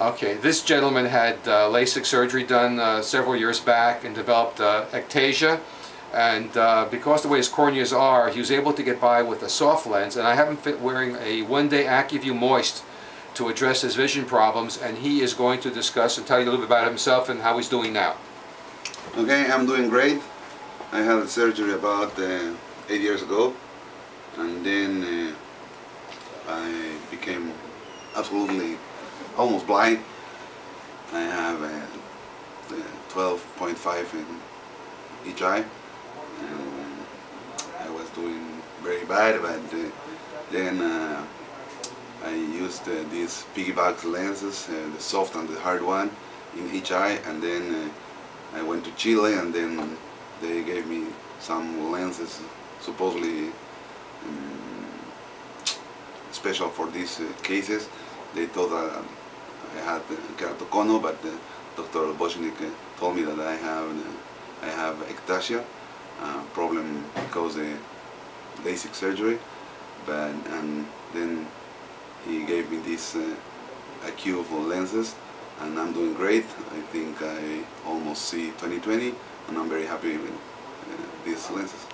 Okay, this gentleman had uh, LASIK surgery done uh, several years back and developed uh, ectasia. And uh, because the way his corneas are, he was able to get by with a soft lens. And I have him fit wearing a one-day Acuvue Moist to address his vision problems. And he is going to discuss and tell you a little bit about himself and how he's doing now. Okay, I'm doing great. I had surgery about uh, eight years ago. And then uh, I became absolutely almost blind. I have a, 12.5 in each eye and I was doing very bad but uh, then uh, I used uh, these piggyback lenses, uh, the soft and the hard one in each eye and then uh, I went to Chile and then they gave me some lenses supposedly um, special for these uh, cases. They thought that I had keratoconus, but Dr. Boshnick told me that I have I have ectasia uh, problem because of LASIK surgery, but and then he gave me this uh, Acuvue lenses, and I'm doing great. I think I almost see 2020, and I'm very happy with uh, these lenses.